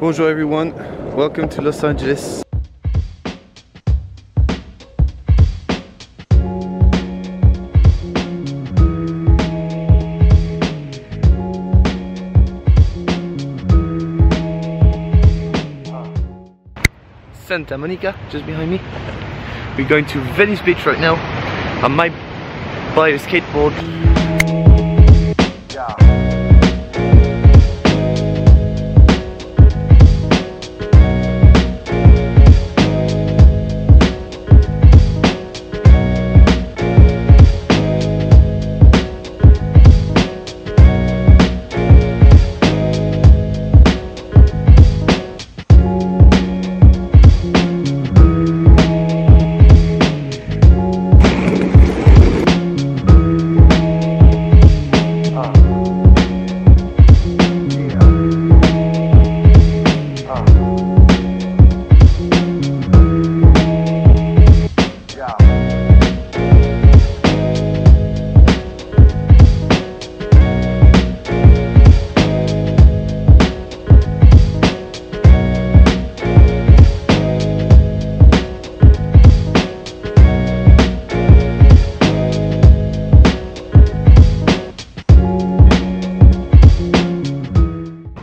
Bonjour everyone, welcome to Los Angeles. Santa Monica, just behind me. We're going to Venice Beach right now. I might buy a skateboard.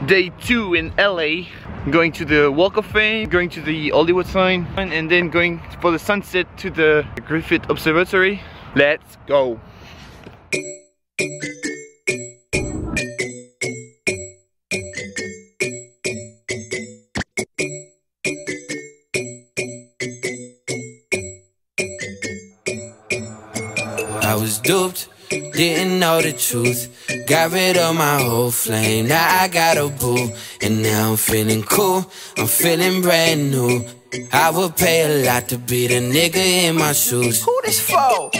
Day two in LA going to the Walk of Fame, going to the Hollywood sign and then going for the sunset to the Griffith Observatory. Let's go! I was duped, didn't know the truth. Got rid of my whole flame, now I got a boo. And now I'm feeling cool, I'm feeling brand new. I would pay a lot to be the nigga in my shoes. Who this for?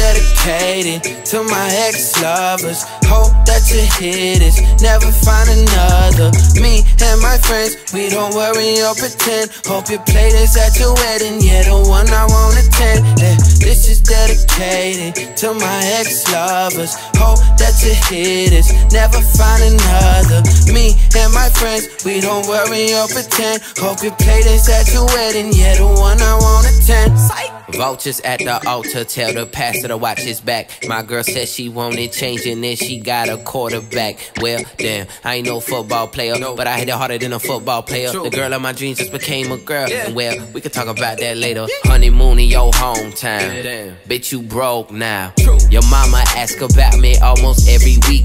Dedicated to my ex-lovers. Hope that you hear this, never find another. Me and my friends, we don't worry or pretend. Hope you play this at your wedding, yeah, the one I want to attend. Yeah, This is dedicated to my ex-lovers. Hope that you hear this, never find another. Me and my friends, we don't worry or pretend. Hope you play this at your wedding, yeah, the one I want to attend. Psych. Vultures at the altar, tell the pastor to watch his back. My girl said she wanted changing, then she got a quarterback. Well, damn, I ain't no football player, but I hit it harder than a football player. The girl of my dreams just became a girl, and well, we can talk about that later. Honeymoon in your hometown, bitch, you broke now. Your mama ask about me almost every week.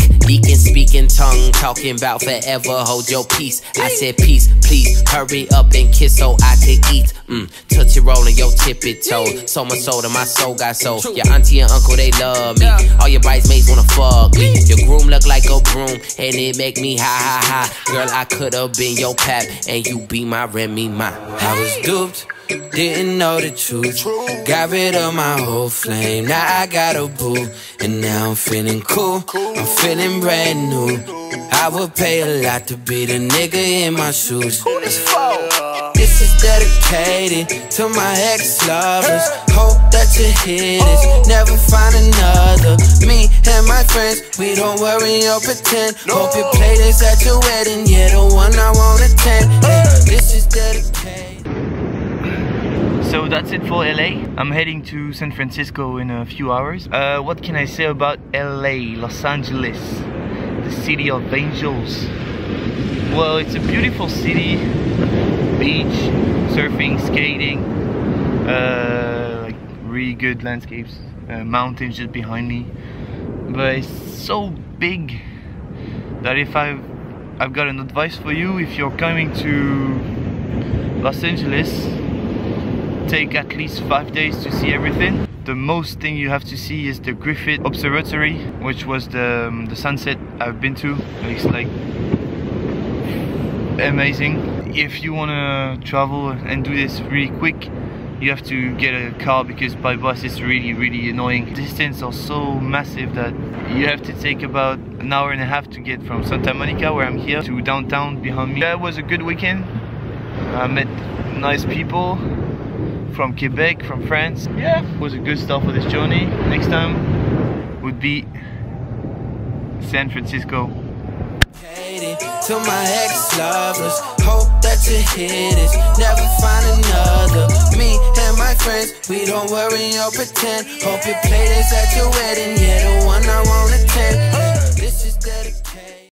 Deacon speaking tongue, talking about forever. Hold your peace. I said peace, please hurry up and kiss so I can eat. Mm, touch it, rolling your tippy toe. So much soul that my soul got so. Your auntie and uncle, they love me. All your bridesmaids wanna fuck me. Your groom look like a broom, and it make me ha ha ha. Girl, I could've been your pap, and you be my Remy Ma. I was duped. Didn't know the truth. Got rid of my whole flame. Now I got a boo. And now I'm feeling cool. I'm feeling brand new. I would pay a lot to be the nigga in my shoes. Who this for? This is dedicated to my ex-lovers. Hope that you hear this. Never find another. Me and my friends, we don't worry or pretend. Hope you play this at your wedding. Yeah, the one I want to attend. This is dedicated. So that's it for LA. I'm heading to San Francisco in a few hours. Uh, what can I say about LA, Los Angeles, the city of angels? Well, it's a beautiful city. Beach, surfing, skating, uh, like really good landscapes, uh, mountains just behind me. But it's so big that if I've I've got an advice for you if you're coming to Los Angeles take at least five days to see everything. The most thing you have to see is the Griffith Observatory, which was the, um, the sunset I've been to. It's like amazing. If you want to travel and do this really quick, you have to get a car because by bus it's really really annoying. The distance are so massive that you have to take about an hour and a half to get from Santa Monica where I'm here to downtown behind me. That was a good weekend. I met nice people from Quebec, from France. Yeah, it was a good start for this journey. Next time would be San Francisco. To my ex-lovers, hope that you. Never find another. Me and my friends, we don't worry or pretend. Hope you play this at your wedding. Yeah, the one I wanna attend. This is dedicated.